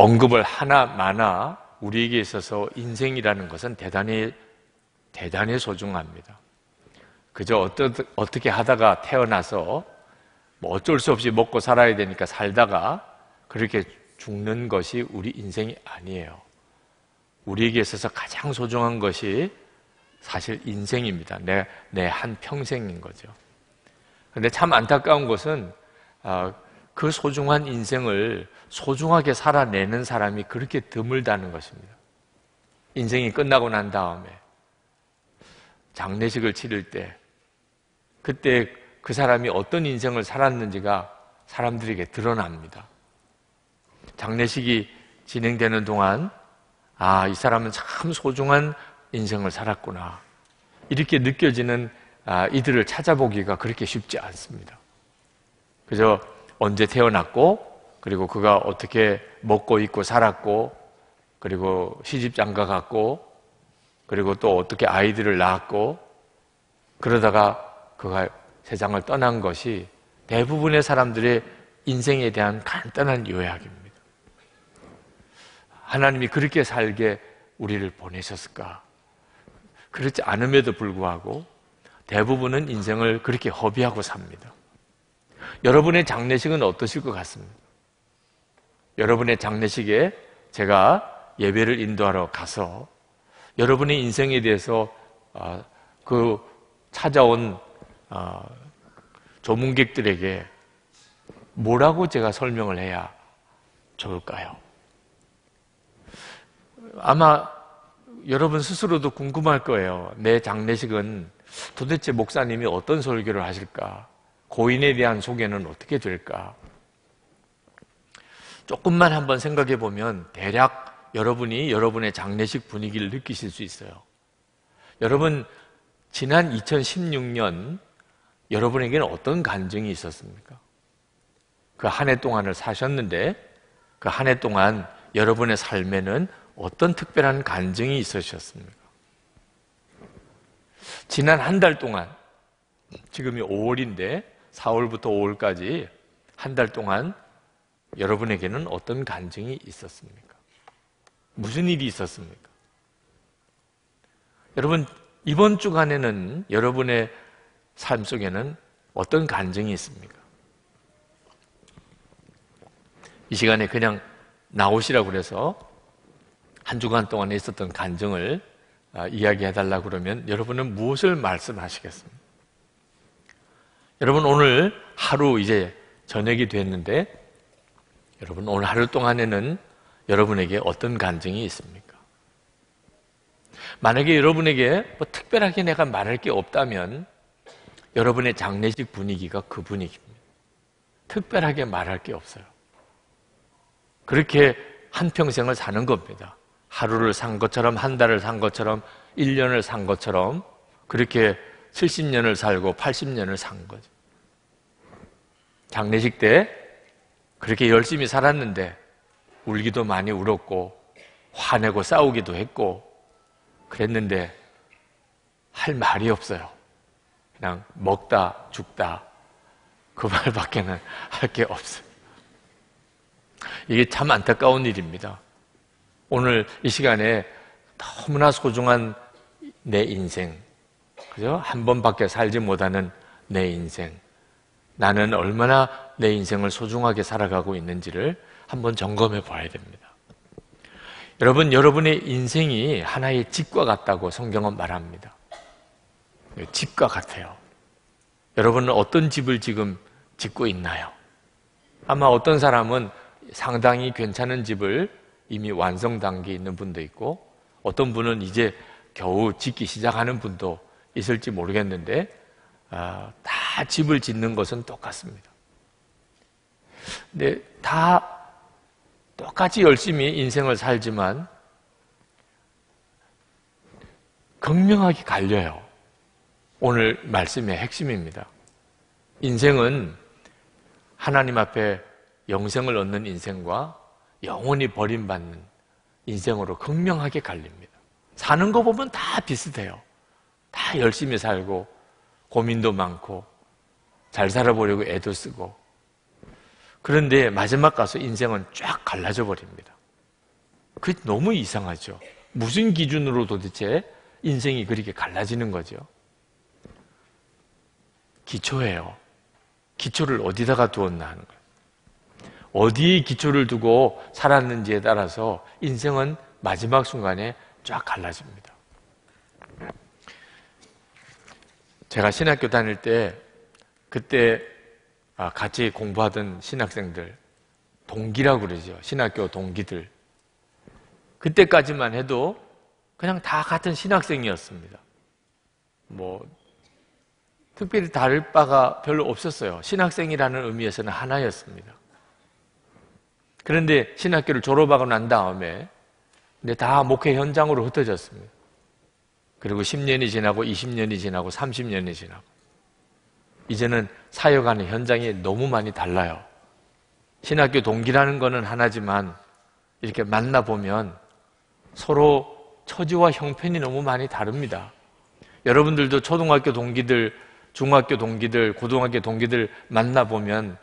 언급을 하나 마나 우리에게 있어서 인생이라는 것은 대단히 대단히 소중합니다. 그저 어떠, 어떻게 하다가 태어나서 뭐 어쩔 수 없이 먹고 살아야 되니까 살다가 그렇게 죽는 것이 우리 인생이 아니에요. 우리에게 있어서 가장 소중한 것이 사실 인생입니다. 내, 내 한 평생인 거죠. 근데 참 안타까운 것은, 아, 그 소중한 인생을 소중하게 살아내는 사람이 그렇게 드물다는 것입니다. 인생이 끝나고 난 다음에 장례식을 치를 때, 그때 그 사람이 어떤 인생을 살았는지가 사람들에게 드러납니다. 장례식이 진행되는 동안 아, 이 사람은 참 소중한 인생을 살았구나. 이렇게 느껴지는 아, 이들을 찾아보기가 그렇게 쉽지 않습니다. 그저 언제 태어났고, 그리고 그가 어떻게 먹고 입고 살았고, 그리고 시집 장가 갔고, 그리고 또 어떻게 아이들을 낳았고, 그러다가 그가 세상을 떠난 것이 대부분의 사람들의 인생에 대한 간단한 요약입니다. 하나님이 그렇게 살게 우리를 보내셨을까? 그렇지 않음에도 불구하고 대부분은 인생을 그렇게 허비하고 삽니다. 여러분의 장례식은 어떠실 것 같습니다? 여러분의 장례식에 제가 예배를 인도하러 가서 여러분의 인생에 대해서 아, 그 찾아온 아, 조문객들에게 뭐라고 제가 설명을 해야 좋을까요? 아마 여러분 스스로도 궁금할 거예요. 내 장례식은 도대체 목사님이 어떤 설교를 하실까? 고인에 대한 소개는 어떻게 될까? 조금만 한번 생각해 보면 대략 여러분이 여러분의 장례식 분위기를 느끼실 수 있어요. 여러분, 지난 2016년 여러분에게는 어떤 간증이 있었습니까? 그 한 해 동안을 사셨는데 그 한 해 동안 여러분의 삶에는 어떤 특별한 간증이 있으셨습니까? 지난 한 달 동안, 지금이 5월인데 4월부터 5월까지 한 달 동안 여러분에게는 어떤 간증이 있었습니까? 무슨 일이 있었습니까? 여러분, 이번 주간에는 여러분의 삶 속에는 어떤 간증이 있습니까? 이 시간에 그냥 나오시라고 그래서 한 주간 동안에 있었던 간증을 아, 이야기해 달라 그러면 여러분은 무엇을 말씀하시겠습니까? 여러분 오늘 하루 이제 저녁이 됐는데 여러분 오늘 하루 동안에는 여러분에게 어떤 간증이 있습니까? 만약에 여러분에게 뭐 특별하게 내가 말할 게 없다면 여러분의 장례식 분위기가 그 분위기입니다. 특별하게 말할 게 없어요. 그렇게 한평생을 사는 겁니다. 하루를 산 것처럼 한 달을 산 것처럼 1년을 산 것처럼 그렇게 70년을 살고 80년을 산 거죠. 장례식 때 그렇게 열심히 살았는데 울기도 많이 울었고 화내고 싸우기도 했고 그랬는데 할 말이 없어요. 그냥 먹다 죽다 그 말밖에는 할 게 없어요. 이게 참 안타까운 일입니다. 오늘 이 시간에 너무나 소중한 내 인생, 그죠? 한 번밖에 살지 못하는 내 인생. 나는 얼마나 내 인생을 소중하게 살아가고 있는지를 한번 점검해 봐야 됩니다. 여러분, 여러분의 인생이 하나의 집과 같다고 성경은 말합니다. 집과 같아요. 여러분은 어떤 집을 지금 짓고 있나요? 아마 어떤 사람은 상당히 괜찮은 집을 이미 완성 단계에 있는 분도 있고 어떤 분은 이제 겨우 짓기 시작하는 분도 있을지 모르겠는데 아, 다 집을 짓는 것은 똑같습니다. 근데 다 똑같이 열심히 인생을 살지만 극명하게 갈려요. 오늘 말씀의 핵심입니다. 인생은 하나님 앞에 영생을 얻는 인생과 영원히 버림받는 인생으로 극명하게 갈립니다. 사는 거 보면 다 비슷해요. 다 열심히 살고 고민도 많고 잘 살아보려고 애도 쓰고 그런데 마지막 가서 인생은 쫙 갈라져 버립니다. 그 너무 이상하죠. 무슨 기준으로 도대체 인생이 그렇게 갈라지는 거죠? 기초예요. 기초를 어디다가 두었나 하는 거예요. 어디에 기초를 두고 살았는지에 따라서 인생은 마지막 순간에 쫙 갈라집니다. 제가 신학교 다닐 때 그때 아, 같이 공부하던 신학생들 동기라고 그러죠. 신학교 동기들. 그때까지만 해도 그냥 다 같은 신학생이었습니다. 뭐 특별히 다를 바가 별로 없었어요. 신학생이라는 의미에서는 하나였습니다. 그런데 신학교를 졸업하고 난 다음에 근데 다 목회 현장으로 흩어졌습니다. 그리고 10년이 지나고 20년이 지나고 30년이 지나고 이제는 사역하는 현장이 너무 많이 달라요. 신학교 동기라는 거는 하나지만 이렇게 만나보면 서로 처지와 형편이 너무 많이 다릅니다. 여러분들도 초등학교 동기들, 중학교 동기들, 고등학교 동기들 만나보면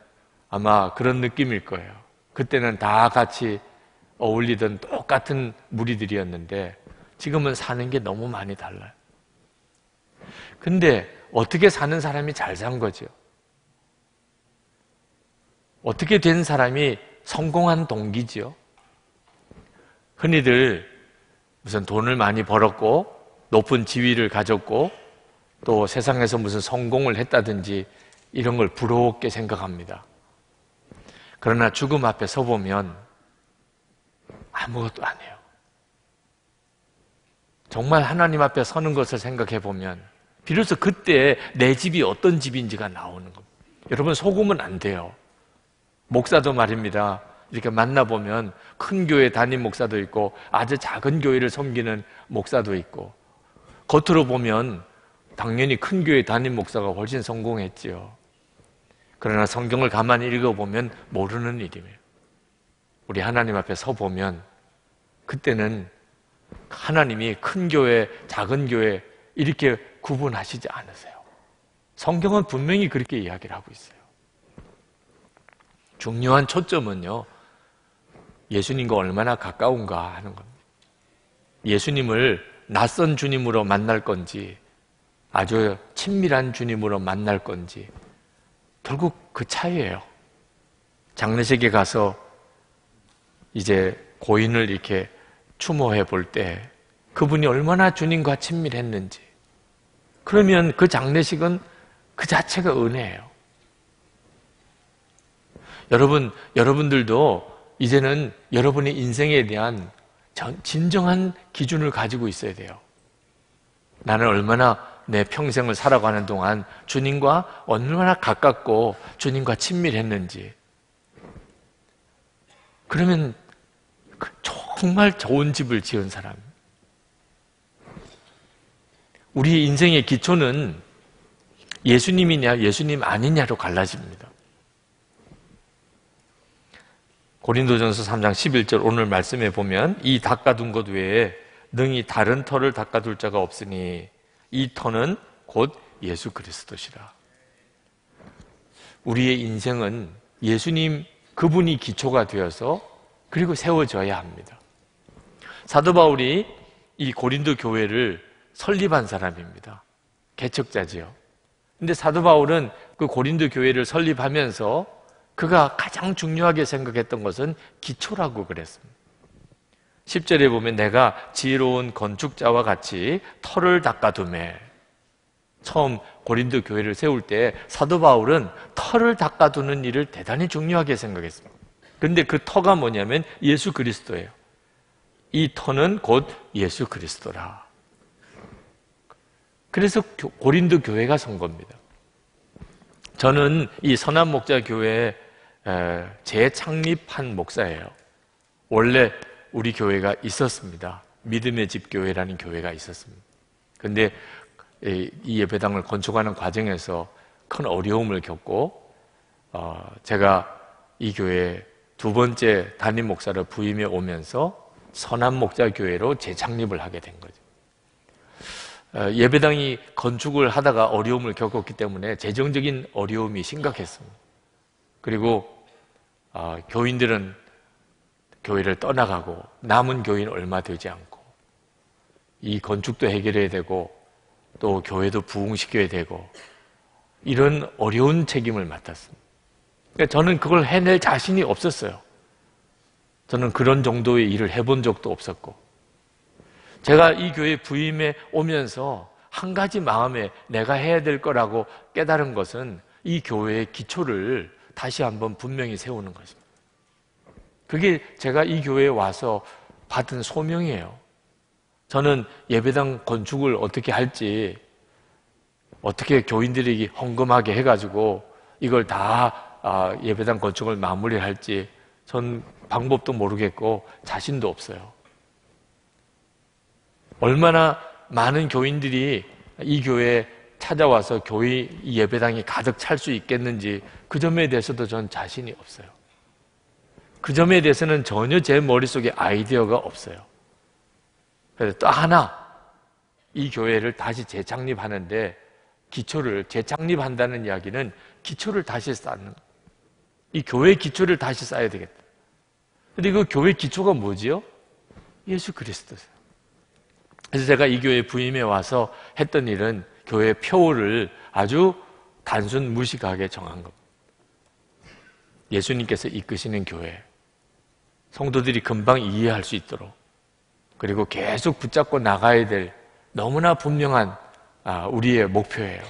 아마 그런 느낌일 거예요. 그때는 다 같이 어울리던 똑같은 무리들이었는데 지금은 사는 게 너무 많이 달라요. 근데 어떻게 사는 사람이 잘 산 거죠? 어떻게 된 사람이 성공한 동기지요? 흔히들 무슨 돈을 많이 벌었고 높은 지위를 가졌고 또 세상에서 무슨 성공을 했다든지 이런 걸 부러웠게 생각합니다. 그러나 죽음 앞에 서보면 아무것도 안 해요. 정말 하나님 앞에 서는 것을 생각해 보면 비로소 그때 내 집이 어떤 집인지가 나오는 겁니다. 여러분 속으면 안 돼요. 목사도 말입니다. 이렇게 만나보면 큰 교회 담임 목사도 있고 아주 작은 교회를 섬기는 목사도 있고 겉으로 보면 당연히 큰 교회 담임 목사가 훨씬 성공했지요. 그러나 성경을 가만히 읽어보면 모르는 일이에요. 우리 하나님 앞에 서 보면 그때는 하나님이 큰 교회, 작은 교회 이렇게 구분하시지 않으세요. 성경은 분명히 그렇게 이야기를 하고 있어요. 중요한 초점은요, 예수님과 얼마나 가까운가 하는 겁니다. 예수님을 낯선 주님으로 만날 건지, 아주 친밀한 주님으로 만날 건지, 결국 그 차이예요. 장례식에 가서 이제 고인을 이렇게 추모해 볼 때 그분이 얼마나 주님과 친밀했는지, 그러면 그 장례식은 그 자체가 은혜예요. 여러분, 여러분들도 이제는 여러분의 인생에 대한 진정한 기준을 가지고 있어야 돼요. 나는 얼마나 내 평생을 살아가는 동안 주님과 얼마나 가깝고 주님과 친밀했는지. 그러면 그 정말 좋은 집을 지은 사람. 우리 인생의 기초는 예수님이냐 예수님 아니냐로 갈라집니다. 고린도전서 3장 11절 오늘 말씀에 보면 이 닦아둔 것 외에 능히 다른 터를 닦아둘 자가 없으니 이 터는 곧 예수 그리스도시라. 우리의 인생은 예수님 그분이 기초가 되어서 그리고 세워져야 합니다. 사도 바울이 이 고린도 교회를 설립한 사람입니다. 개척자지요. 근데 사도 바울은 그 고린도 교회를 설립하면서 그가 가장 중요하게 생각했던 것은 기초라고 그랬습니다. 10절에 보면 내가 지혜로운 건축자와 같이 터를 닦아두매. 처음 고린도 교회를 세울 때 사도 바울은 터를 닦아두는 일을 대단히 중요하게 생각했습니다. 근데 그 터가 뭐냐면 예수 그리스도예요. 이 터는 곧 예수 그리스도라. 그래서 고린도 교회가 선 겁니다. 저는 이 선한 목자 교회 재창립한 목사예요. 원래 우리 교회가 있었습니다. 믿음의 집 교회라는 교회가 있었습니다. 근데 이 예배당을 건축하는 과정에서 큰 어려움을 겪고 어, 제가 이 교회 두 번째 담임 목사를 부임해 오면서 선한 목자 교회로 재창립을 하게 된 거죠. 어, 예배당이 건축을 하다가 어려움을 겪었기 때문에 재정적인 어려움이 심각했습니다. 그리고 어, 교인들은 교회를 떠나가고 남은 교인 얼마 되지 않고 이 건축도 해결해야 되고 또 교회도 부흥시켜야 되고 이런 어려운 책임을 맡았습니다. 그러니까 저는 그걸 해낼 자신이 없었어요. 저는 그런 정도의 일을 해본 적도 없었고 제가 이 교회 부임에 오면서 한 가지 마음에 내가 해야 될 거라고 깨달은 것은 이 교회의 기초를 다시 한번 분명히 세우는 것입니다. 그게 제가 이 교회에 와서 받은 소명이에요. 저는 예배당 건축을 어떻게 할지, 어떻게 교인들에게 헌금하게 해가지고 이걸 다 아, 예배당 건축을 마무리할지 전 방법도 모르겠고 자신도 없어요. 얼마나 많은 교인들이 이 교회에 찾아와서 교회 예배당이 가득 찰 수 있겠는지 그 점에 대해서도 전 자신이 없어요. 그 점에 대해서는 전혀 제 머릿속에 아이디어가 없어요. 그래서 또 하나, 이 교회를 다시 재창립하는데 기초를 재창립한다는 이야기는 기초를 다시 쌓는, 이 교회 기초를 다시 쌓아야 되겠다. 근데 그 교회 기초가 뭐지요? 예수 그리스도세요. 그래서 제가 이 교회 부임에 와서 했던 일은 교회 표를 아주 단순 무식하게 정한 겁니다. 예수님께서 이끄시는 교회, 성도들이 금방 이해할 수 있도록 그리고 계속 붙잡고 나가야 될 너무나 분명한 아, 우리의 목표예요.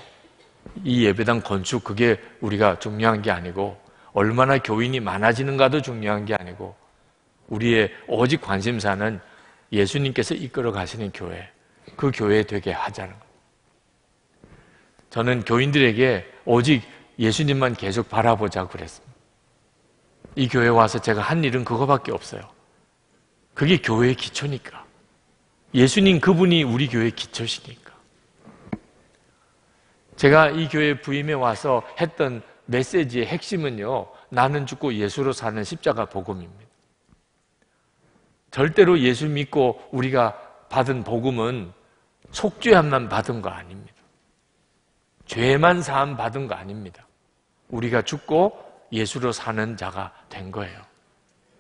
이 예배당 건축 그게 우리가 중요한 게 아니고 얼마나 교인이 많아지는가도 중요한 게 아니고 우리의 오직 관심사는 예수님께서 이끌어 가시는 교회, 그 교회 되게 하자는 것. 저는 교인들에게 오직 예수님만 계속 바라보자고 그랬습니다. 이 교회 와서 제가 한 일은 그거밖에 없어요. 그게 교회의 기초니까. 예수님 그분이 우리 교회의 기초시니까. 제가 이 교회 부임에 와서 했던 메시지의 핵심은요, 나는 죽고 예수로 사는 십자가 복음입니다. 절대로 예수 믿고 우리가 받은 복음은 속죄함만 받은 거 아닙니다. 죄만 사함 받은 거 아닙니다. 우리가 죽고 예수로 사는 자가 된 거예요.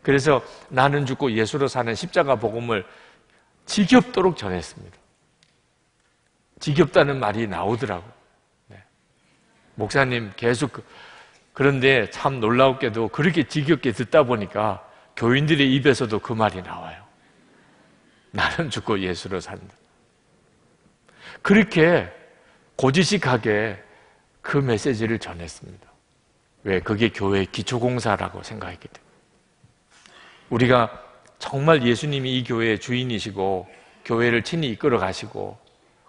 그래서 나는 죽고 예수로 사는 십자가 복음을 지겹도록 전했습니다. 지겹다는 말이 나오더라고. 네. 목사님 계속 그, 그런데 참 놀라웠게도 그렇게 지겹게 듣다 보니까 교인들의 입에서도 그 말이 나와요. 나는 죽고 예수로 산다. 그렇게 고지식하게 그 메시지를 전했습니다. 왜? 그게 교회의 기초공사라고 생각했기 때문에. 우리가 정말 예수님이 이 교회의 주인이시고 교회를 친히 이끌어 가시고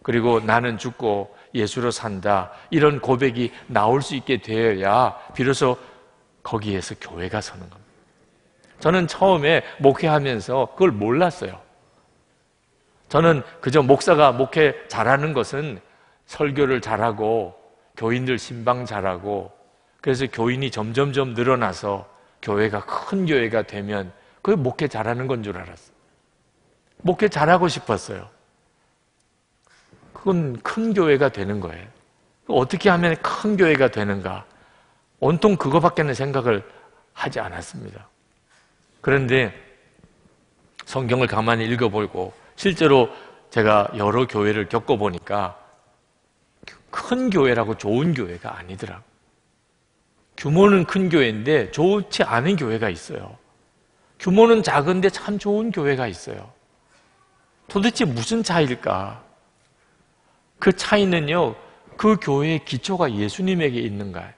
그리고 나는 죽고 예수로 산다 이런 고백이 나올 수 있게 되어야 비로소 거기에서 교회가 서는 겁니다. 저는 처음에 목회하면서 그걸 몰랐어요. 저는 그저 목사가 목회 잘하는 것은 설교를 잘하고 교인들 신방 잘하고 그래서 교인이 점점점 늘어나서 교회가 큰 교회가 되면 그게 목회 잘하는 건 줄 알았어요. 목회 잘하고 싶었어요. 그건 큰 교회가 되는 거예요. 어떻게 하면 큰 교회가 되는가? 온통 그거밖에는 생각을 하지 않았습니다. 그런데 성경을 가만히 읽어보고 실제로 제가 여러 교회를 겪어보니까 큰 교회라고 좋은 교회가 아니더라고. 규모는 큰 교회인데 좋지 않은 교회가 있어요. 규모는 작은데 참 좋은 교회가 있어요. 도대체 무슨 차이일까? 그 차이는요, 그 교회의 기초가 예수님에게 있는가요?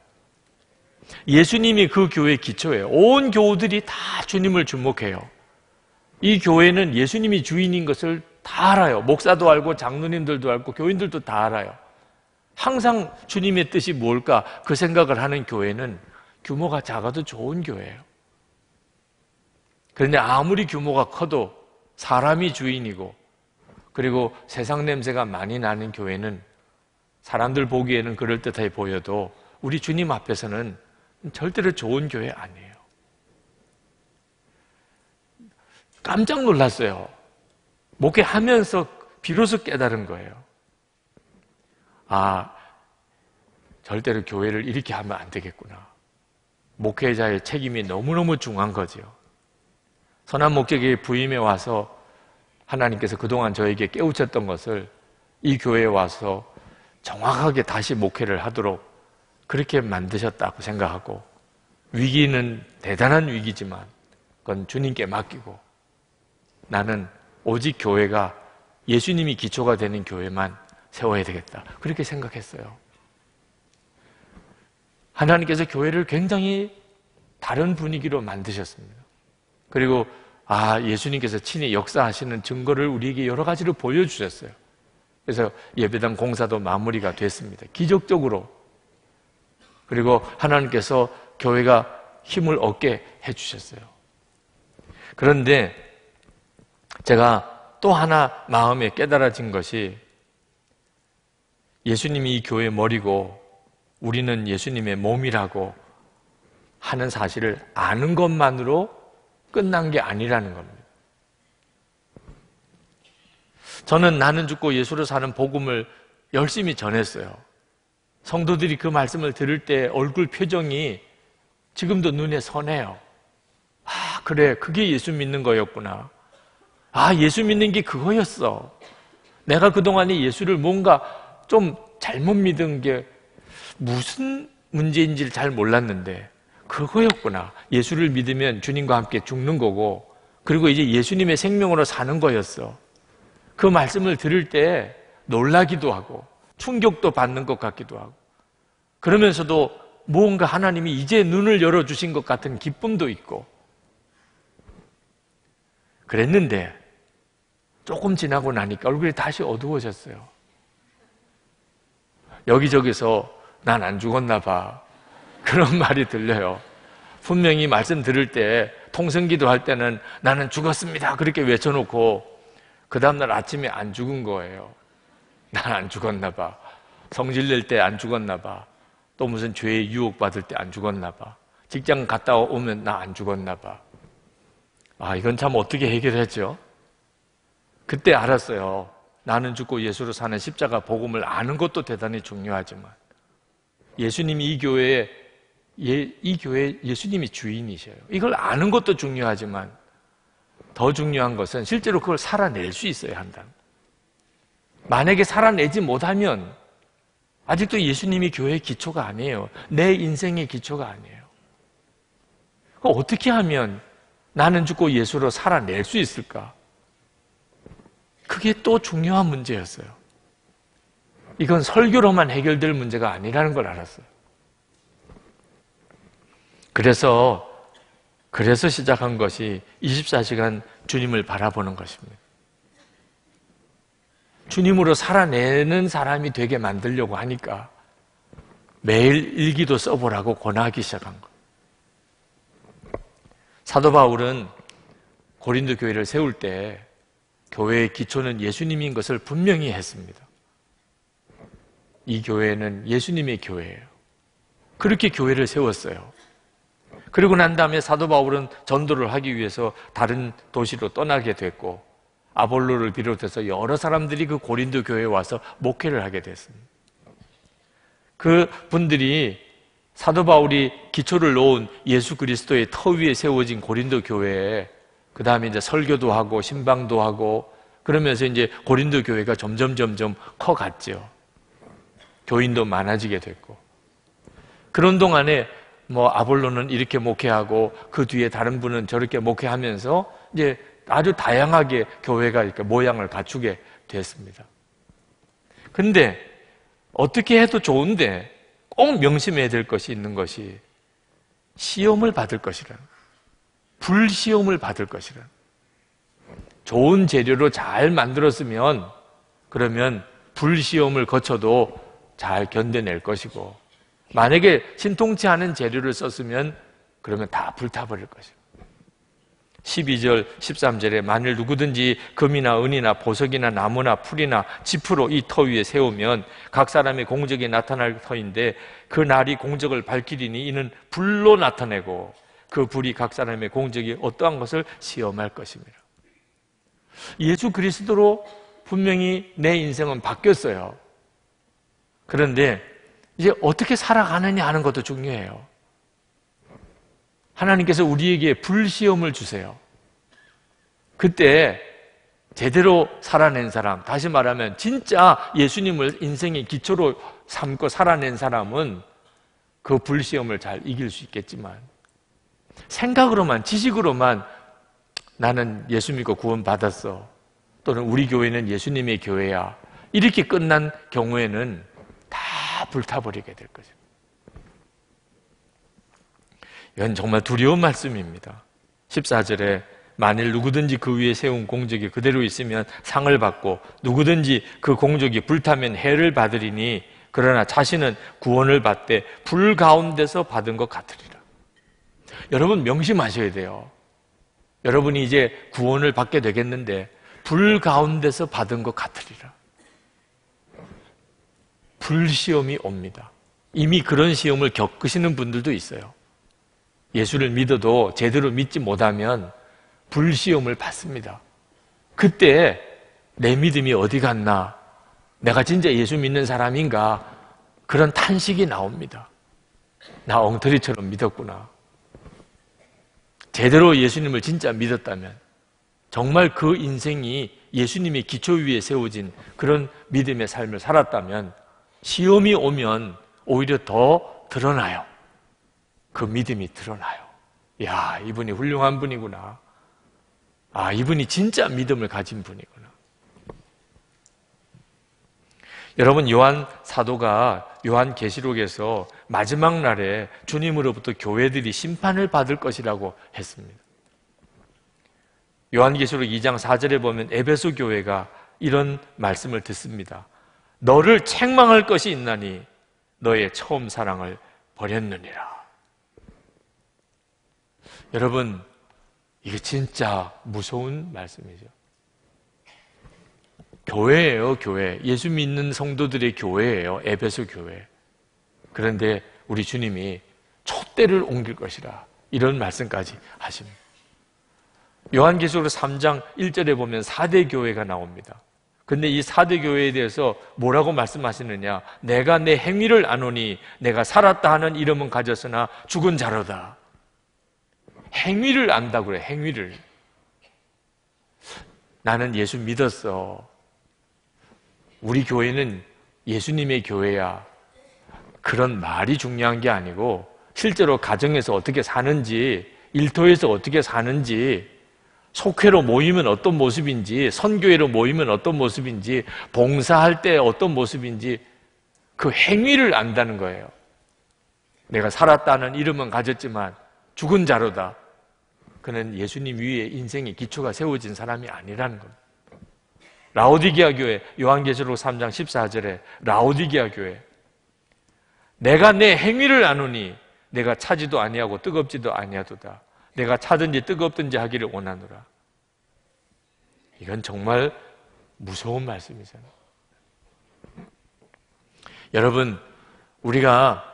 예수님이 그 교회의 기초예요. 온 교우들이 다 주님을 주목해요. 이 교회는 예수님이 주인인 것을 다 알아요. 목사도 알고 장로님들도 알고 교인들도 다 알아요. 항상 주님의 뜻이 뭘까 그 생각을 하는 교회는 규모가 작아도 좋은 교회예요. 그런데 아무리 규모가 커도 사람이 주인이고 그리고 세상 냄새가 많이 나는 교회는 사람들 보기에는 그럴듯해 보여도 우리 주님 앞에서는 절대로 좋은 교회 아니에요. 깜짝 놀랐어요. 목회하면서 비로소 깨달은 거예요. 아, 절대로 교회를 이렇게 하면 안 되겠구나. 목회자의 책임이 너무너무 중요한 거죠. 선한 목적이 부임해 와서 하나님께서 그동안 저에게 깨우쳤던 것을 이 교회에 와서 정확하게 다시 목회를 하도록 그렇게 만드셨다고 생각하고 위기는 대단한 위기지만 그건 주님께 맡기고 나는 오직 교회가 예수님이 기초가 되는 교회만 세워야 되겠다. 그렇게 생각했어요. 하나님께서 교회를 굉장히 다른 분위기로 만드셨습니다. 그리고 아, 예수님께서 친히 역사하시는 증거를 우리에게 여러 가지로 보여주셨어요. 그래서 예배당 공사도 마무리가 됐습니다. 기적적으로. 그리고 하나님께서 교회가 힘을 얻게 해주셨어요. 그런데 제가 또 하나 마음에 깨달아진 것이 예수님이 이 교회 머리고 우리는 예수님의 몸이라고 하는 사실을 아는 것만으로 끝난 게 아니라는 겁니다. 저는 나는 죽고 예수로 사는 복음을 열심히 전했어요. 성도들이 그 말씀을 들을 때 얼굴 표정이 지금도 눈에 선해요. 아, 그래. 그게 예수 믿는 거였구나. 아, 예수 믿는 게 그거였어. 내가 그동안에 예수를 뭔가 좀 잘못 믿은 게 무슨 문제인지를 잘 몰랐는데 그거였구나. 예수를 믿으면 주님과 함께 죽는 거고 그리고 이제 예수님의 생명으로 사는 거였어. 그 말씀을 들을 때 놀라기도 하고 충격도 받는 것 같기도 하고 그러면서도 무언가 하나님이 이제 눈을 열어주신 것 같은 기쁨도 있고 그랬는데 조금 지나고 나니까 얼굴이 다시 어두워졌어요. 여기저기서 난 안 죽었나 봐. 그런 말이 들려요. 분명히 말씀 들을 때 통성기도 할 때는 나는 죽었습니다. 그렇게 외쳐놓고 그 다음날 아침에 안 죽은 거예요. 난 안 죽었나 봐. 성질 낼 때 안 죽었나 봐. 또 무슨 죄에 유혹받을 때 안 죽었나 봐. 직장 갔다 오면 나 안 죽었나 봐. 아, 이건 참 어떻게 해결했죠? 그때 알았어요. 나는 죽고 예수로 사는 십자가 복음을 아는 것도 대단히 중요하지만 예수님이 이 교회에 예, 이 교회 예수님이 주인이셔요. 이걸 아는 것도 중요하지만 더 중요한 것은 실제로 그걸 살아낼 수 있어야 한다. 만약에 살아내지 못하면 아직도 예수님이 교회의 기초가 아니에요. 내 인생의 기초가 아니에요. 어떻게 하면 나는 죽고 예수로 살아낼 수 있을까? 그게 또 중요한 문제였어요. 이건 설교로만 해결될 문제가 아니라는 걸 알았어요. 그래서, 그래서 시작한 것이 24시간 주님을 바라보는 것입니다. 주님으로 살아내는 사람이 되게 만들려고 하니까 매일 일기도 써보라고 권하기 시작한 것. 사도 바울은 고린도 교회를 세울 때 교회의 기초는 예수님인 것을 분명히 했습니다. 이 교회는 예수님의 교회예요. 그렇게 교회를 세웠어요. 그리고 난 다음에 사도 바울은 전도를 하기 위해서 다른 도시로 떠나게 됐고 아볼로를 비롯해서 여러 사람들이 그 고린도 교회에 와서 목회를 하게 됐습니다. 그 분들이 사도 바울이 기초를 놓은 예수 그리스도의 터 위에 세워진 고린도 교회에 그 다음에 이제 설교도 하고 신방도 하고 그러면서 이제 고린도 교회가 점점 점점 커갔죠. 교인도 많아지게 됐고 그런 동안에 뭐 아볼로는 이렇게 목회하고 그 뒤에 다른 분은 저렇게 목회하면서 이제 아주 다양하게 교회가 이렇게 모양을 갖추게 됐습니다. 근데 어떻게 해도 좋은데 꼭 명심해야 될 것이 있는 것이 시험을 받을 것이라 불시험을 받을 것이라 좋은 재료로 잘 만들었으면 그러면 불시험을 거쳐도 잘 견뎌낼 것이고 만약에 신통치 않은 재료를 썼으면 그러면 다 불타버릴 것이고 12절, 13절에 만일 누구든지 금이나 은이나 보석이나 나무나 풀이나 지프로 이 터 위에 세우면 각 사람의 공적이 나타날 터인데 그 날이 공적을 밝히리니 이는 불로 나타내고 그 불이 각 사람의 공적이 어떠한 것을 시험할 것입니다. 예수 그리스도로 분명히 내 인생은 바뀌었어요. 그런데 이제 어떻게 살아가느냐 하는 것도 중요해요. 하나님께서 우리에게 불시험을 주세요. 그때 제대로 살아낸 사람, 다시 말하면 진짜 예수님을 인생의 기초로 삼고 살아낸 사람은 그 불시험을 잘 이길 수 있겠지만 생각으로만, 지식으로만 나는 예수 믿고 구원 받았어. 또는 우리 교회는 예수님의 교회야. 이렇게 끝난 경우에는 다 불타버리게 될 거죠. 이건 정말 두려운 말씀입니다. 14절에 만일 누구든지 그 위에 세운 공적이 그대로 있으면 상을 받고 누구든지 그 공적이 불타면 해를 받으리니 그러나 자신은 구원을 받되 불 가운데서 받은 것 같으리라. 여러분 명심하셔야 돼요. 여러분이 이제 구원을 받게 되겠는데 불 가운데서 받은 것 같으리라. 불시험이 옵니다. 이미 그런 시험을 겪으시는 분들도 있어요. 예수를 믿어도 제대로 믿지 못하면 불시험을 받습니다. 그때 내 믿음이 어디 갔나? 내가 진짜 예수 믿는 사람인가? 그런 탄식이 나옵니다. 나 엉터리처럼 믿었구나. 제대로 예수님을 진짜 믿었다면, 정말 그 인생이 예수님의 기초 위에 세워진 그런 믿음의 삶을 살았다면, 시험이 오면 오히려 더 드러나요. 그 믿음이 드러나요. 야, 이분이 훌륭한 분이구나. 아, 이분이 진짜 믿음을 가진 분이구나. 여러분 요한 사도가 요한 계시록에서 마지막 날에 주님으로부터 교회들이 심판을 받을 것이라고 했습니다. 요한계시록 2장 4절에 보면 에베소 교회가 이런 말씀을 듣습니다. 너를 책망할 것이 있나니 너의 처음 사랑을 버렸느니라. 여러분 이게 진짜 무서운 말씀이죠. 교회예요, 교회. 예수 믿는 성도들의 교회예요, 에베소 교회. 그런데 우리 주님이 촛대를 옮길 것이라 이런 말씀까지 하십니다. 요한계시록 3장 1절에 보면 4대 교회가 나옵니다. 근데 이 4대 교회에 대해서 뭐라고 말씀하시느냐? 내가 내 행위를 아노니 내가 살았다 하는 이름은 가졌으나 죽은 자로다. 행위를 안다고 그래, 행위를. 나는 예수 믿었어. 우리 교회는 예수님의 교회야. 그런 말이 중요한 게 아니고, 실제로 가정에서 어떻게 사는지, 일터에서 어떻게 사는지, 속회로 모이면 어떤 모습인지, 선교회로 모이면 어떤 모습인지, 봉사할 때 어떤 모습인지, 그 행위를 안다는 거예요. 내가 살았다는 이름은 가졌지만, 죽은 자로다. 그는 예수님 위에 인생의 기초가 세워진 사람이 아니라는 겁니다. 라오디게아 교회 요한계시록 3장 14절에 라오디게아 교회 내가 내 행위를 아노니 내가 차지도 아니하고 뜨겁지도 아니하도다. 내가 차든지 뜨겁든지 하기를 원하노라. 이건 정말 무서운 말씀이잖아요. 여러분, 우리가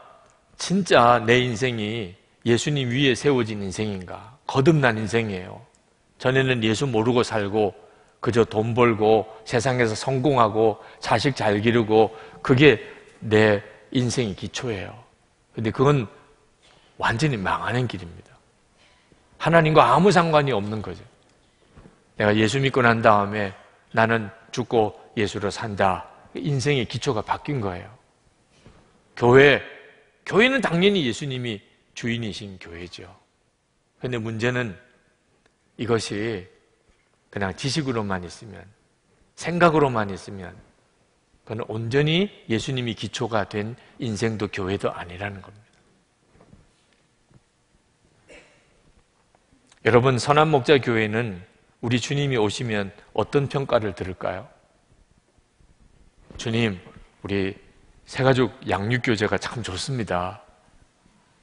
진짜 내 인생이 예수님 위에 세워진 인생인가? 거듭난 인생이에요. 전에는 예수 모르고 살고 그저 돈 벌고 세상에서 성공하고 자식 잘 기르고 그게 내 인생의 기초예요. 근데 그건 완전히 망하는 길입니다. 하나님과 아무 상관이 없는 거죠. 내가 예수 믿고 난 다음에 나는 죽고 예수로 산다. 인생의 기초가 바뀐 거예요. 교회, 교회는 당연히 예수님이 주인이신 교회죠. 그런데 문제는 이것이 그냥 지식으로만 있으면, 생각으로만 있으면, 그건 온전히 예수님이 기초가 된 인생도 교회도 아니라는 겁니다. 여러분, 선한 목자 교회는 우리 주님이 오시면 어떤 평가를 들을까요? 주님, 우리 새가족 양육교제가 참 좋습니다.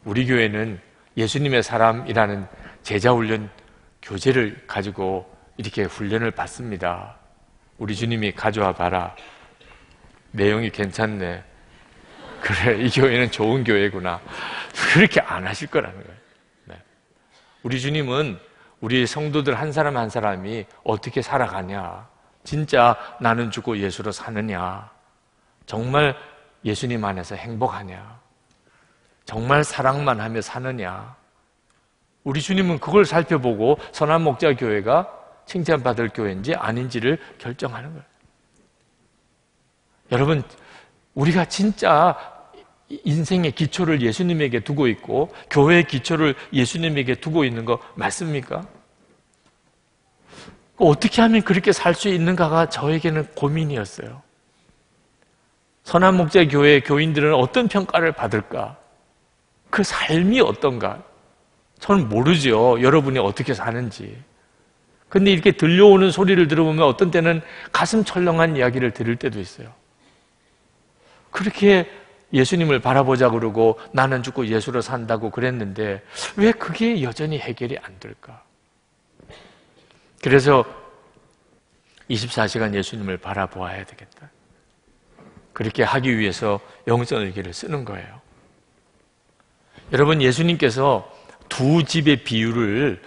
우리 교회는 예수님의 사람이라는 제자훈련 교재를 가지고 이렇게 훈련을 받습니다. 우리 주님이 가져와 봐라. 내용이 괜찮네. 그래, 이 교회는 좋은 교회구나. 그렇게 안 하실 거라는 거예요. 네. 우리 주님은 우리 성도들 한 사람 한 사람이 어떻게 살아가냐. 진짜 나는 죽고 예수로 사느냐. 정말 예수님 안에서 행복하냐. 정말 사랑만 하며 사느냐? 우리 주님은 그걸 살펴보고 선한 목자 교회가 칭찬받을 교회인지 아닌지를 결정하는 거예요. 여러분, 우리가 진짜 인생의 기초를 예수님에게 두고 있고 교회의 기초를 예수님에게 두고 있는 거 맞습니까? 어떻게 하면 그렇게 살 수 있는가가 저에게는 고민이었어요. 선한 목자 교회 교인들은 어떤 평가를 받을까? 그 삶이 어떤가? 저는 모르죠. 여러분이 어떻게 사는지. 근데 이렇게 들려오는 소리를 들어보면 어떤 때는 가슴 철렁한 이야기를 들을 때도 있어요. 그렇게 예수님을 바라보자 그러고 나는 죽고 예수로 산다고 그랬는데 왜 그게 여전히 해결이 안 될까? 그래서 24시간 예수님을 바라보아야 되겠다. 그렇게 하기 위해서 영성일기를 쓰는 거예요. 여러분, 예수님께서 두 집의 비유를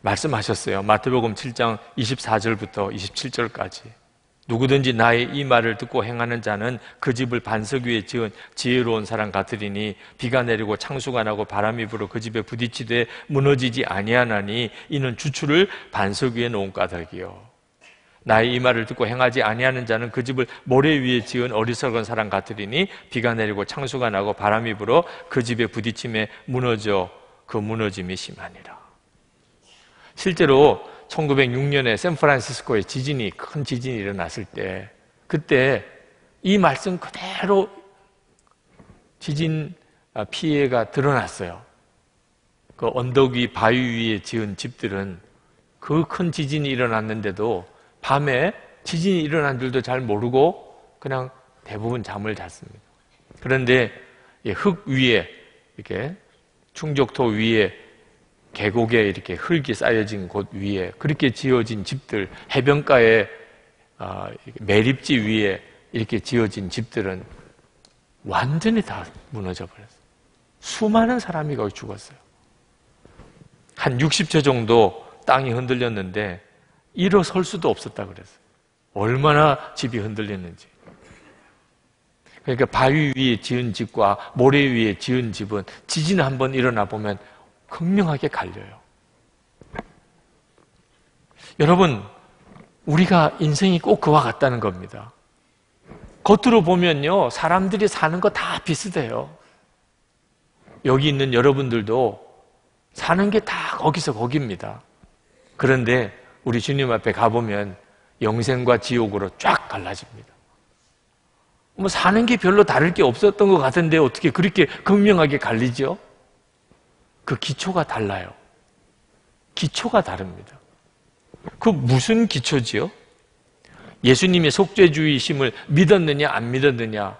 말씀하셨어요. 마태복음 7장 24절부터 27절까지. 누구든지 나의 이 말을 듣고 행하는 자는 그 집을 반석 위에 지은 지혜로운 사람 같으리니 비가 내리고 창수가 나고 바람이 불어 그 집에 부딪히되 무너지지 아니하나니 이는 주추를 반석 위에 놓은 까닭이요. 나의 이 말을 듣고 행하지 아니하는 자는 그 집을 모래 위에 지은 어리석은 사람 같으리니 비가 내리고 창수가 나고 바람이 불어 그 집에 부딪힘에 무너져 그 무너짐이 심하니라. 실제로 1906년에 샌프란시스코에 지진이 큰 지진이 일어났을 때 그때 이 말씀 그대로 지진 피해가 드러났어요. 그 언덕 위 바위 위에 지은 집들은 그 큰 지진이 일어났는데도 밤에 지진이 일어난 줄도 잘 모르고 그냥 대부분 잠을 잤습니다. 그런데 흙 위에 이렇게 충족토 위에 계곡에 이렇게 흙이 쌓여진 곳 위에 그렇게 지어진 집들 해변가에 아, 매립지 위에 이렇게 지어진 집들은 완전히 다 무너져 버렸어요. 수많은 사람이 거기 죽었어요. 한 60채 정도 땅이 흔들렸는데 일어설 수도 없었다 그랬어요. 얼마나 집이 흔들렸는지. 그러니까 바위 위에 지은 집과 모래 위에 지은 집은 지진 한번 일어나 보면 극명하게 갈려요. 여러분, 우리가 인생이 꼭 그와 같다는 겁니다. 겉으로 보면요, 사람들이 사는 거 다 비슷해요. 여기 있는 여러분들도 사는 게 다 거기서 거기입니다. 그런데 우리 주님 앞에 가보면 영생과 지옥으로 쫙 갈라집니다. 뭐 사는 게 별로 다를 게 없었던 것 같은데 어떻게 그렇게 극명하게 갈리죠? 그 기초가 달라요. 기초가 다릅니다. 그 무슨 기초지요? 예수님의 속죄주의심을 믿었느냐 안 믿었느냐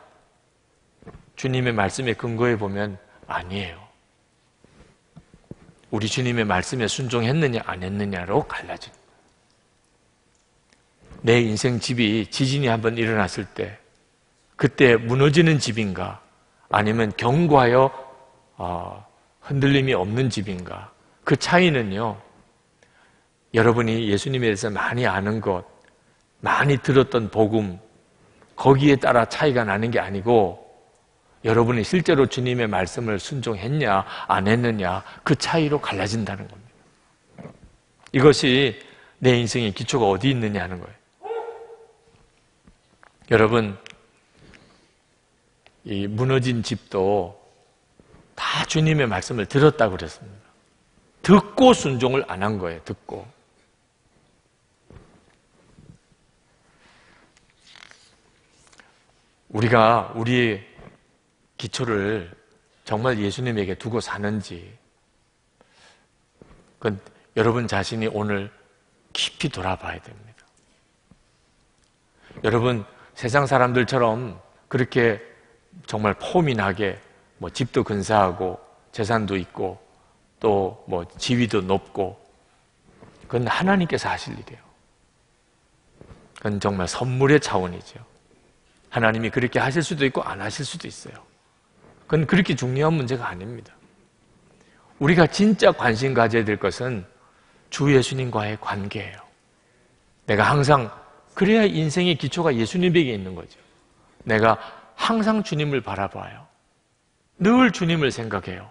주님의 말씀에 근거해 보면 아니에요. 우리 주님의 말씀에 순종했느냐 안 했느냐로 갈라집니다. 내 인생 집이 지진이 한번 일어났을 때 그때 무너지는 집인가 아니면 경과하여 어, 흔들림이 없는 집인가 그 차이는요 여러분이 예수님에 대해서 많이 아는 것 많이 들었던 복음 거기에 따라 차이가 나는 게 아니고 여러분이 실제로 주님의 말씀을 순종했냐 안 했느냐 그 차이로 갈라진다는 겁니다. 이것이 내 인생의 기초가 어디 있느냐 하는 거예요. 여러분, 이 무너진 집도 다 주님의 말씀을 들었다고 그랬습니다. 듣고 순종을 안 한 거예요, 듣고. 우리가 우리의 기초를 정말 예수님에게 두고 사는지, 그건 여러분 자신이 오늘 깊이 돌아봐야 됩니다. 여러분, 세상 사람들처럼 그렇게 정말 포민하게 뭐 집도 근사하고 재산도 있고 또 뭐 지위도 높고 그건 하나님께서 하실 일이에요. 그건 정말 선물의 차원이죠. 하나님이 그렇게 하실 수도 있고 안 하실 수도 있어요. 그건 그렇게 중요한 문제가 아닙니다. 우리가 진짜 관심 가져야 될 것은 주 예수님과의 관계예요. 내가 항상 그래야 인생의 기초가 예수님에게 있는 거죠. 내가 항상 주님을 바라봐요. 늘 주님을 생각해요.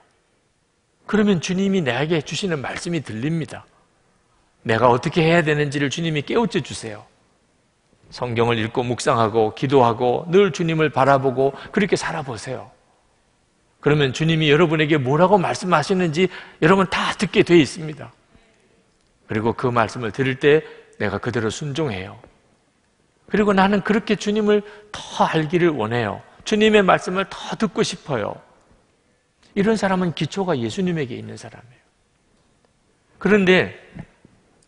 그러면 주님이 내게 주시는 말씀이 들립니다. 내가 어떻게 해야 되는지를 주님이 깨우쳐 주세요. 성경을 읽고 묵상하고 기도하고 늘 주님을 바라보고 그렇게 살아보세요. 그러면 주님이 여러분에게 뭐라고 말씀하시는지 여러분 다 듣게 돼 있습니다. 그리고 그 말씀을 들을 때 내가 그대로 순종해요. 그리고 나는 그렇게 주님을 더 알기를 원해요. 주님의 말씀을 더 듣고 싶어요. 이런 사람은 기초가 예수님에게 있는 사람이에요. 그런데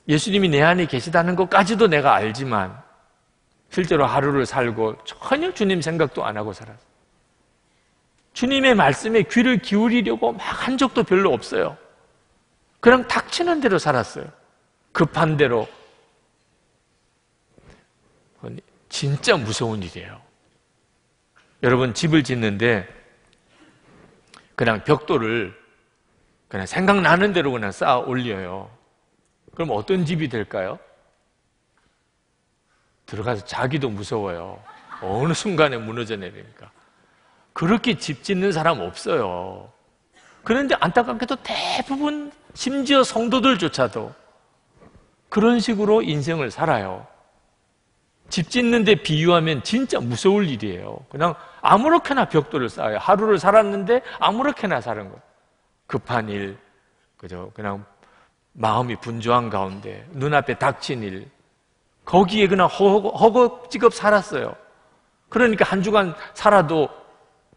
예수님이 내 안에 계시다는 것까지도 내가 알지만 실제로 하루를 살고 전혀 주님 생각도 안 하고 살았어요. 주님의 말씀에 귀를 기울이려고 막 한 적도 별로 없어요. 그냥 닥치는 대로 살았어요. 급한 대로. 진짜 무서운 일이에요. 여러분 집을 짓는데 그냥 벽돌을 그냥 생각나는 대로 그냥 쌓아 올려요. 그럼 어떤 집이 될까요? 들어가서 자기도 무서워요. 어느 순간에 무너져 내리니까. 그렇게 집 짓는 사람 없어요. 그런데 안타깝게도 대부분 심지어 성도들조차도 그런 식으로 인생을 살아요. 집 짓는데 비유하면 진짜 무서울 일이에요. 그냥 아무렇게나 벽돌을 쌓아요. 하루를 살았는데 아무렇게나 사는 거예요. 급한 일, 그죠? 그냥 마음이 분주한 가운데 눈앞에 닥친 일, 거기에 그냥 허겁지겁 살았어요. 그러니까 한 주간 살아도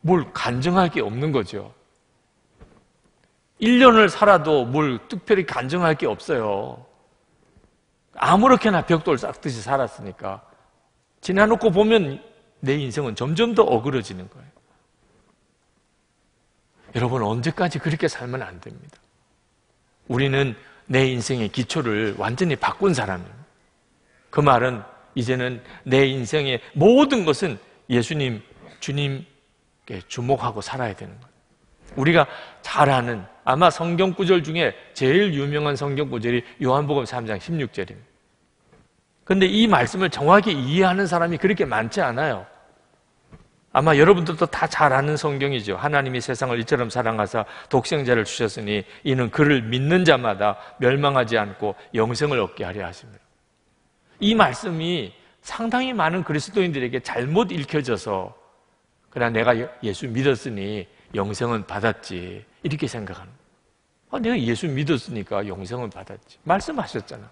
뭘 간증할 게 없는 거죠. 1년을 살아도 뭘 특별히 간증할 게 없어요. 아무렇게나 벽돌 쌓듯이 살았으니까. 지나놓고 보면 내 인생은 점점 더 어그러지는 거예요. 여러분, 언제까지 그렇게 살면 안 됩니다. 우리는 내 인생의 기초를 완전히 바꾼 사람입니다. 그 말은 이제는 내 인생의 모든 것은 예수님, 주님께 주목하고 살아야 되는 거예요. 우리가 잘 아는 아마 성경 구절 중에 제일 유명한 성경 구절이 요한복음 3장 16절입니다. 근데 이 말씀을 정확히 이해하는 사람이 그렇게 많지 않아요. 아마 여러분들도 다 잘 아는 성경이죠. 하나님이 세상을 이처럼 사랑하사 독생자를 주셨으니 이는 그를 믿는 자마다 멸망하지 않고 영생을 얻게 하려 하십니다. 이 말씀이 상당히 많은 그리스도인들에게 잘못 읽혀져서 그냥 내가 예수 믿었으니 영생은 받았지 이렇게 생각하는 아, 내가 예수 믿었으니까 영생은 받았지 말씀하셨잖아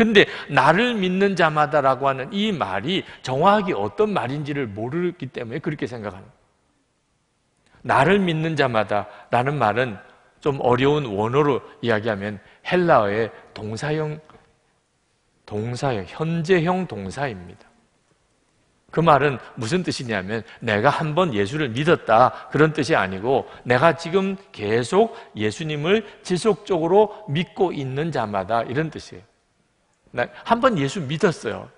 근데 나를 믿는 자마다라고 하는 이 말이 정확히 어떤 말인지를 모르기 때문에 그렇게 생각하는 나를 믿는 자마다 라는 말은 좀 어려운 원어로 이야기하면 헬라어의 동사형 동사예요. 현재형 동사입니다. 그 말은 무슨 뜻이냐면 내가 한번 예수를 믿었다 그런 뜻이 아니고 내가 지금 계속 예수님을 지속적으로 믿고 있는 자마다 이런 뜻이에요. 한 번 예수 믿었어요.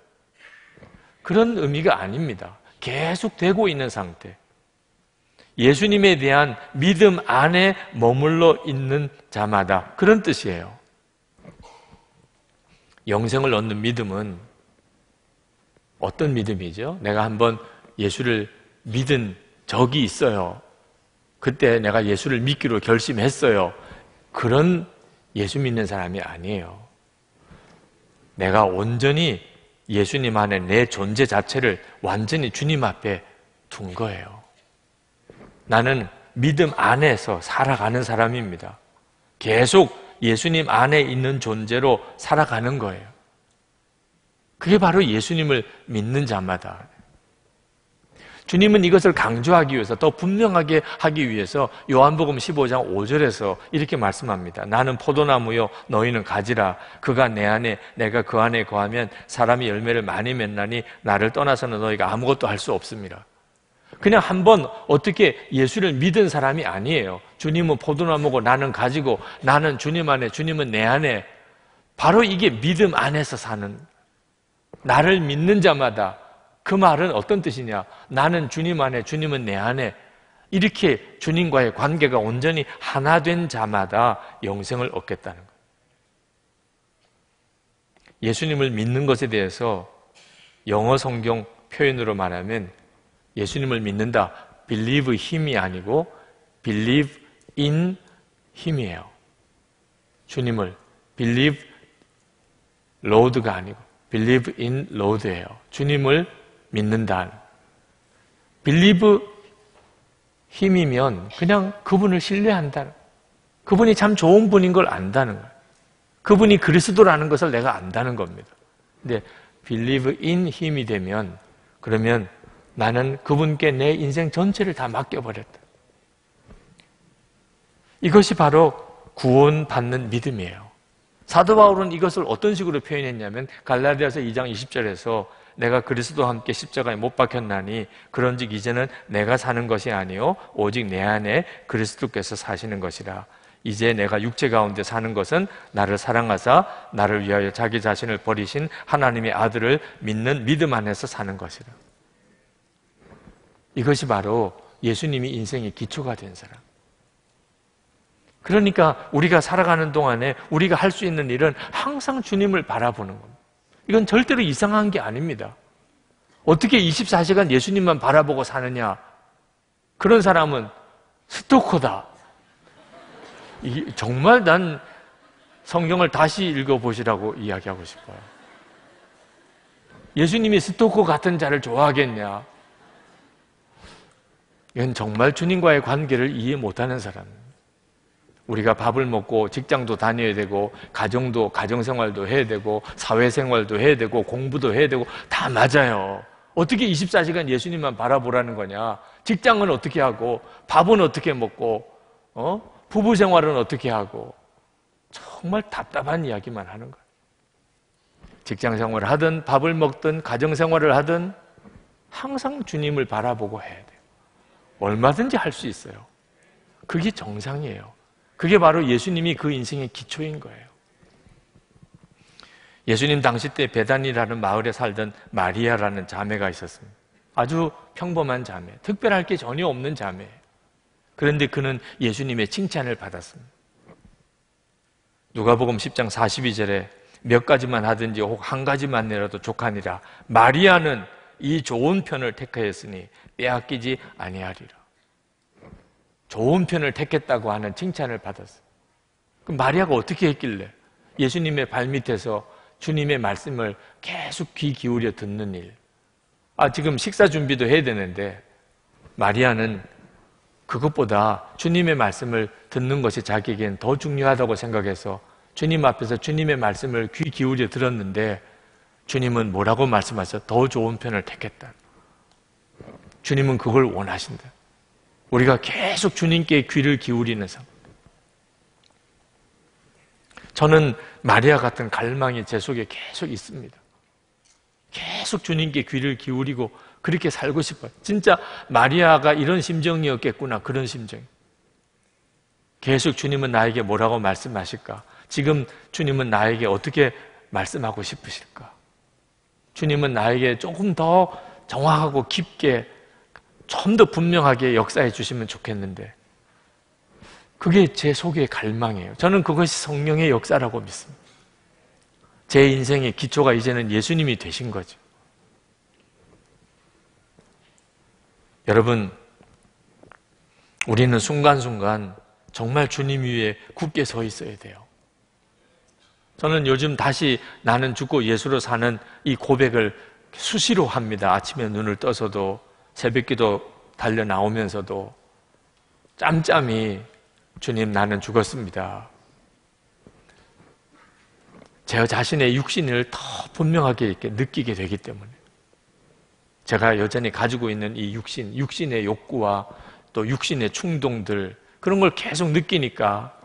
그런 의미가 아닙니다. 계속 되고 있는 상태. 예수님에 대한 믿음 안에 머물러 있는 자마다 그런 뜻이에요. 영생을 얻는 믿음은 어떤 믿음이죠? 내가 한번 예수를 믿은 적이 있어요. 그때 내가 예수를 믿기로 결심했어요. 그런 예수 믿는 사람이 아니에요. 내가 온전히 예수님 안에 내 존재 자체를 완전히 주님 앞에 둔 거예요. 나는 믿음 안에서 살아가는 사람입니다. 계속 예수님 안에 있는 존재로 살아가는 거예요. 그게 바로 예수님을 믿는 자마다. 주님은 이것을 강조하기 위해서 더 분명하게 하기 위해서 요한복음 15장 5절에서 이렇게 말씀합니다. 나는 포도나무요 너희는 가지라 그가 내 안에 내가 그 안에 거하면 사람이 열매를 많이 맺나니 나를 떠나서는 너희가 아무것도 할 수 없습니다. 그냥 한번 어떻게 예수를 믿은 사람이 아니에요. 주님은 포도나무고 나는 가지고 나는 주님 안에 주님은 내 안에 바로 이게 믿음 안에서 사는 나를 믿는 자마다 그 말은 어떤 뜻이냐? 나는 주님 안에 주님은 내 안에 이렇게 주님과의 관계가 온전히 하나 된 자마다 영생을 얻겠다는 거예요. 예수님을 믿는 것에 대해서 영어 성경 표현으로 말하면 예수님을 믿는다. believe 힘이 아니고 believe in 힘이에요. 주님을 believe Lord가 아니고 believe in Lord예요. 주님을 믿는다. believe 힘이면 그냥 그분을 신뢰한다. 그분이 참 좋은 분인 걸 안다는 거예요. 그분이 그리스도라는 것을 내가 안다는 겁니다. 근데 believe in 힘이 되면 그러면 나는 그분께 내 인생 전체를 다 맡겨버렸다. 이것이 바로 구원받는 믿음이에요. 사도 바울은 이것을 어떤 식으로 표현했냐면 갈라디아서 2장 20절에서 내가 그리스도와 함께 십자가에 못 박혔나니 그런즉 이제는 내가 사는 것이 아니요 오직 내 안에 그리스도께서 사시는 것이라. 이제 내가 육체 가운데 사는 것은 나를 사랑하사 나를 위하여 자기 자신을 버리신 하나님의 아들을 믿는 믿음 안에서 사는 것이라. 이것이 바로 예수님이 인생의 기초가 된 사람. 그러니까 우리가 살아가는 동안에 우리가 할 수 있는 일은 항상 주님을 바라보는 겁니다. 이건 절대로 이상한 게 아닙니다. 어떻게 24시간 예수님만 바라보고 사느냐? 그런 사람은 스토커다. 정말 난 성경을 다시 읽어보시라고 이야기하고 싶어요. 예수님이 스토커 같은 자를 좋아하겠냐? 이건 정말 주님과의 관계를 이해 못하는 사람입니다. 우리가 밥을 먹고 직장도 다녀야 되고 가정도 가정생활도 해야 되고 사회생활도 해야 되고 공부도 해야 되고 다 맞아요. 어떻게 24시간 예수님만 바라보라는 거냐? 직장은 어떻게 하고 밥은 어떻게 먹고 어? 부부 생활은 어떻게 하고 정말 답답한 이야기만 하는 거예요. 직장 생활을 하든 밥을 먹든 가정 생활을 하든 항상 주님을 바라보고 해야 돼요. 얼마든지 할 수 있어요. 그게 정상이에요. 그게 바로 예수님이 그 인생의 기초인 거예요. 예수님 당시 때 베단이라는 마을에 살던 마리아라는 자매가 있었습니다. 아주 평범한 자매, 특별할 게 전혀 없는 자매. 그런데 그는 예수님의 칭찬을 받았습니다. 누가복음 10장 42절에 몇 가지만 하든지 혹 한 가지만이라도 족하니라. 마리아는 이 좋은 편을 택하였으니 빼앗기지 아니하리라. 좋은 편을 택했다고 하는 칭찬을 받았어요. 그럼 마리아가 어떻게 했길래 예수님의 발밑에서 주님의 말씀을 계속 귀 기울여 듣는 일. 아, 지금 식사 준비도 해야 되는데 마리아는 그것보다 주님의 말씀을 듣는 것이 자기에겐 더 중요하다고 생각해서 주님 앞에서 주님의 말씀을 귀 기울여 들었는데 주님은 뭐라고 말씀하셔? 더 좋은 편을 택했다. 주님은 그걸 원하신다. 우리가 계속 주님께 귀를 기울이는 삶. 저는 마리아 같은 갈망이 제 속에 계속 있습니다. 계속 주님께 귀를 기울이고 그렇게 살고 싶어요. 진짜 마리아가 이런 심정이었겠구나. 그런 심정. 계속 주님은 나에게 뭐라고 말씀하실까? 지금 주님은 나에게 어떻게 말씀하고 싶으실까? 주님은 나에게 조금 더 정확하고 깊게 좀 더 분명하게 역사해 주시면 좋겠는데 그게 제 속의 갈망이에요. 저는 그것이 성령의 역사라고 믿습니다. 제 인생의 기초가 이제는 예수님이 되신 거죠. 여러분, 우리는 순간순간 정말 주님 위에 굳게 서 있어야 돼요. 저는 요즘 다시 나는 죽고 예수로 사는 이 고백을 수시로 합니다. 아침에 눈을 떠서도 새벽기도 달려 나오면서도 짬짬이 주님 나는 죽었습니다. 제 자신의 육신을 더 분명하게 이렇게 느끼게 되기 때문에 제가 여전히 가지고 있는 이 육신, 육신의 욕구와 또 육신의 충동들 그런 걸 계속 느끼니까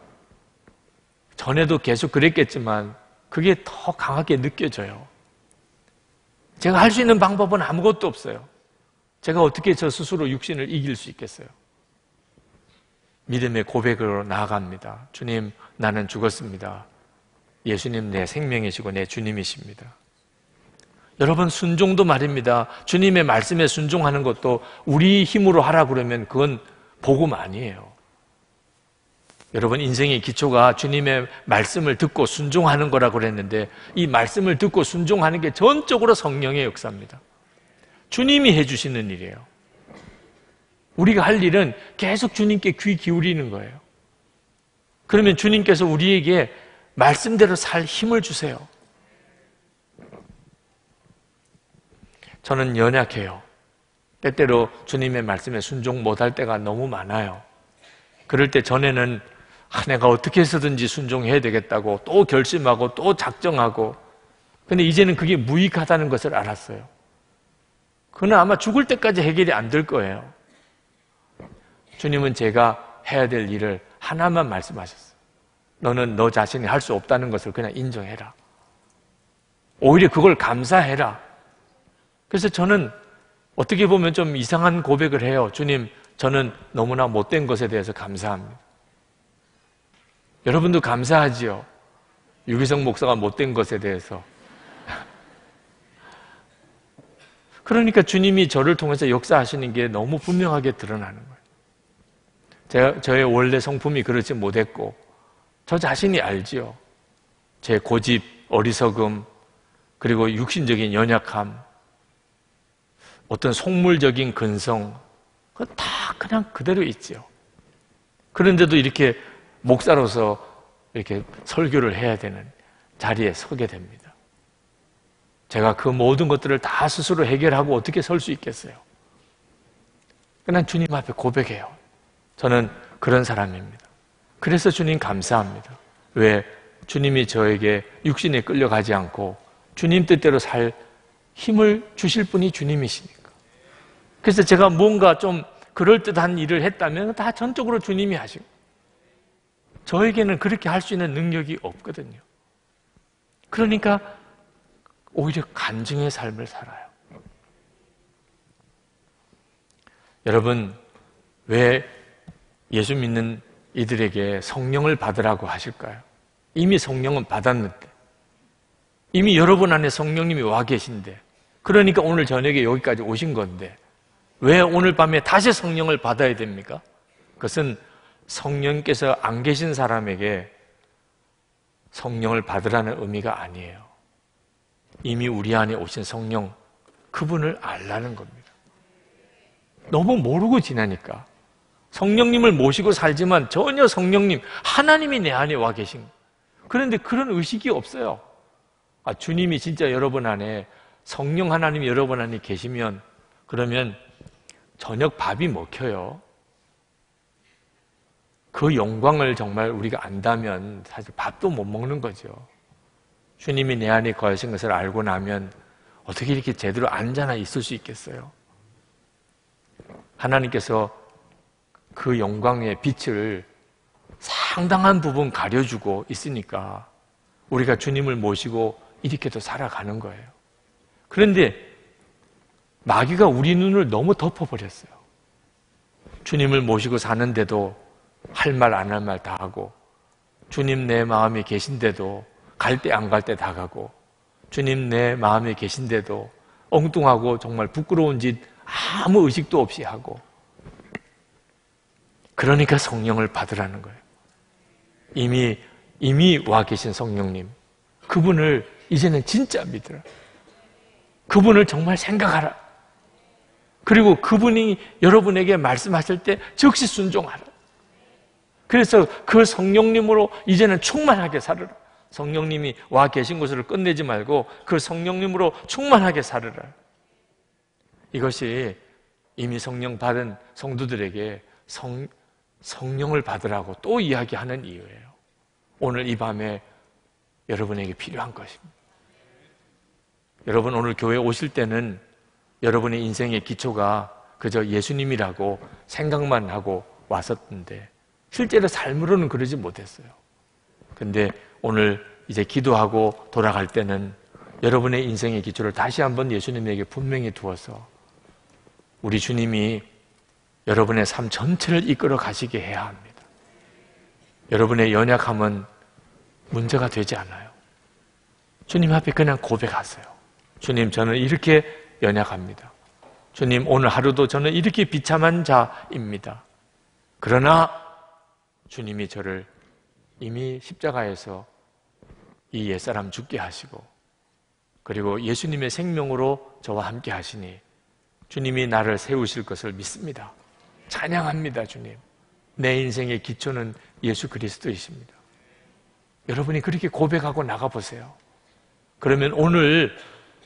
전에도 계속 그랬겠지만 그게 더 강하게 느껴져요. 제가 할 수 있는 방법은 아무것도 없어요. 제가 어떻게 저 스스로 육신을 이길 수 있겠어요? 믿음의 고백으로 나아갑니다. 주님, 나는 죽었습니다. 예수님 내 생명이시고 내 주님이십니다. 여러분, 순종도 말입니다. 주님의 말씀에 순종하는 것도 우리 힘으로 하라 그러면 그건 복음 아니에요. 여러분, 인생의 기초가 주님의 말씀을 듣고 순종하는 거라 그랬는데 이 말씀을 듣고 순종하는 게 전적으로 성령의 역사입니다. 주님이 해주시는 일이에요. 우리가 할 일은 계속 주님께 귀 기울이는 거예요. 그러면 주님께서 우리에게 말씀대로 살 힘을 주세요. 저는 연약해요. 때때로 주님의 말씀에 순종 못할 때가 너무 많아요. 그럴 때 전에는 아, 내가 어떻게 해서든지 순종해야 되겠다고 또 결심하고 또 작정하고 근데 이제는 그게 무익하다는 것을 알았어요. 그는 아마 죽을 때까지 해결이 안 될 거예요. 주님은 제가 해야 될 일을 하나만 말씀하셨어요. 너는 너 자신이 할 수 없다는 것을 그냥 인정해라. 오히려 그걸 감사해라. 그래서 저는 어떻게 보면 좀 이상한 고백을 해요. 주님, 저는 너무나 못된 것에 대해서 감사합니다. 여러분도 감사하지요? 유기성 목사가 못된 것에 대해서. 그러니까 주님이 저를 통해서 역사하시는 게 너무 분명하게 드러나는 거예요. 제가, 저의 원래 성품이 그렇지 못했고, 저 자신이 알지요. 제 고집, 어리석음, 그리고 육신적인 연약함, 어떤 속물적인 근성, 그거 다 그냥 그대로 있지요. 그런데도 이렇게 목사로서 이렇게 설교를 해야 되는 자리에 서게 됩니다. 제가 그 모든 것들을 다 스스로 해결하고 어떻게 설 수 있겠어요? 그냥 주님 앞에 고백해요. 저는 그런 사람입니다. 그래서 주님 감사합니다. 왜? 주님이 저에게 육신에 끌려가지 않고 주님 뜻대로 살 힘을 주실 분이 주님이시니까. 그래서 제가 뭔가 좀 그럴듯한 일을 했다면 다 전적으로 주님이 하시고 저에게는 그렇게 할 수 있는 능력이 없거든요. 그러니까 오히려 간증의 삶을 살아요. 여러분, 왜 예수 믿는 이들에게 성령을 받으라고 하실까요? 이미 성령은 받았는데. 이미 여러분 안에 성령님이 와 계신데. 그러니까 오늘 저녁에 여기까지 오신 건데. 왜 오늘 밤에 다시 성령을 받아야 됩니까? 그것은 성령께서 안 계신 사람에게 성령을 받으라는 의미가 아니에요. 이미 우리 안에 오신 성령, 그분을 알라는 겁니다. 너무 모르고 지나니까. 성령님을 모시고 살지만 전혀 성령님, 하나님이 내 안에 와 계신. 그런데 그런 의식이 없어요. 아, 주님이 진짜 여러분 안에, 성령 하나님이 여러분 안에 계시면, 그러면 저녁 밥이 먹혀요. 그 영광을 정말 우리가 안다면 사실 밥도 못 먹는 거죠. 주님이 내 안에 거하신 것을 알고 나면 어떻게 이렇게 제대로 앉아나 있을 수 있겠어요? 하나님께서 그 영광의 빛을 상당한 부분 가려주고 있으니까 우리가 주님을 모시고 이렇게도 살아가는 거예요. 그런데 마귀가 우리 눈을 너무 덮어버렸어요. 주님을 모시고 사는데도 할 말 안 할 말 다 하고 주님 내 마음에 계신데도 갈 때 안 갈 때 다 가고 주님 내 마음에 계신데도 엉뚱하고 정말 부끄러운 짓 아무 의식도 없이 하고 그러니까 성령을 받으라는 거예요. 이미, 이미 와 계신 성령님. 그분을 이제는 진짜 믿으라. 그분을 정말 생각하라. 그리고 그분이 여러분에게 말씀하실 때 즉시 순종하라. 그래서 그 성령님으로 이제는 충만하게 살으라. 성령님이 와 계신 곳을 끝내지 말고 그 성령님으로 충만하게 살으라. 이것이 이미 성령 받은 성도들에게 성, 성령을 받으라고 또 이야기하는 이유예요. 오늘 이 밤에 여러분에게 필요한 것입니다. 여러분 오늘 교회 오실 때는 여러분의 인생의 기초가 그저 예수님이라고 생각만 하고 왔었는데 실제로 삶으로는 그러지 못했어요. 근데 오늘 이제 기도하고 돌아갈 때는 여러분의 인생의 기초를 다시 한번 예수님에게 분명히 두어서 우리 주님이 여러분의 삶 전체를 이끌어 가시게 해야 합니다. 여러분의 연약함은 문제가 되지 않아요. 주님 앞에 그냥 고백하세요. 주님, 저는 이렇게 연약합니다. 주님, 오늘 하루도 저는 이렇게 비참한 자입니다. 그러나 주님이 저를 이미 십자가에서 이 옛사람 죽게 하시고 그리고 예수님의 생명으로 저와 함께 하시니 주님이 나를 세우실 것을 믿습니다. 찬양합니다, 주님. 내 인생의 기초는 예수 그리스도이십니다. 여러분이 그렇게 고백하고 나가보세요. 그러면 오늘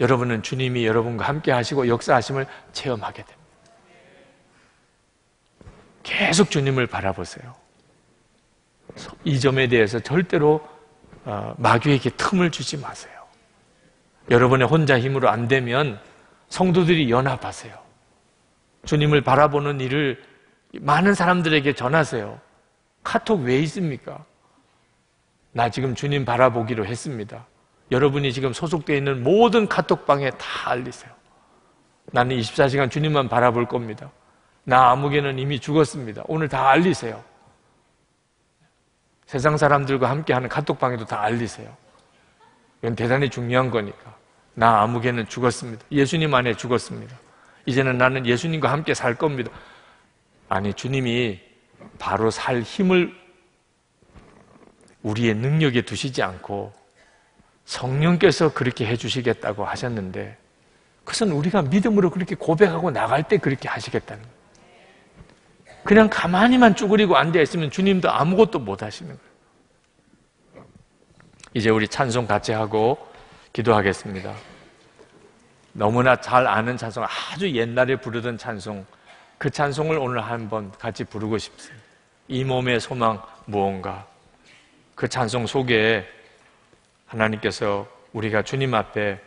여러분은 주님이 여러분과 함께 하시고 역사하심을 체험하게 됩니다. 계속 주님을 바라보세요. 이 점에 대해서 절대로 어, 마귀에게 틈을 주지 마세요. 여러분의 혼자 힘으로 안 되면 성도들이 연합하세요. 주님을 바라보는 일을 많은 사람들에게 전하세요. 카톡 왜 있습니까? 나 지금 주님 바라보기로 했습니다. 여러분이 지금 소속되어 있는 모든 카톡방에 다 알리세요. 나는 24시간 주님만 바라볼 겁니다. 나 아무개는 이미 죽었습니다. 오늘 다 알리세요. 세상 사람들과 함께하는 카톡방에도 다 알리세요. 이건 대단히 중요한 거니까. 나 아무개는 죽었습니다. 예수님 안에 죽었습니다. 이제는 나는 예수님과 함께 살 겁니다. 아니, 주님이 바로 살 힘을 우리의 능력에 두시지 않고 성령께서 그렇게 해주시겠다고 하셨는데 그것은 우리가 믿음으로 그렇게 고백하고 나갈 때 그렇게 하시겠다는 거예요. 그냥 가만히만 쭈그리고 앉아 있으면 주님도 아무것도 못 하시는 거예요. 이제 우리 찬송 같이 하고 기도하겠습니다. 너무나 잘 아는 찬송, 아주 옛날에 부르던 찬송, 그 찬송을 오늘 한번 같이 부르고 싶습니다. 이 몸의 소망 무언가. 그 찬송 속에 하나님께서 우리가 주님 앞에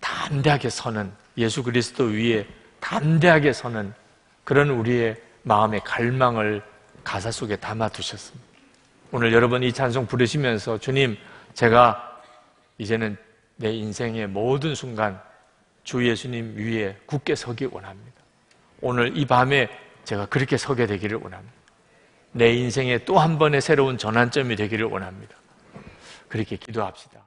담대하게 서는 예수 그리스도 위에 담대하게 서는 그런 우리의 마음의 갈망을 가사 속에 담아 두셨습니다. 오늘 여러분 이 찬송 부르시면서 주님 제가 이제는 내 인생의 모든 순간 주 예수님 위에 굳게 서기 원합니다. 오늘 이 밤에 제가 그렇게 서게 되기를 원합니다. 내 인생의 또 한 번의 새로운 전환점이 되기를 원합니다. 그렇게 기도합시다.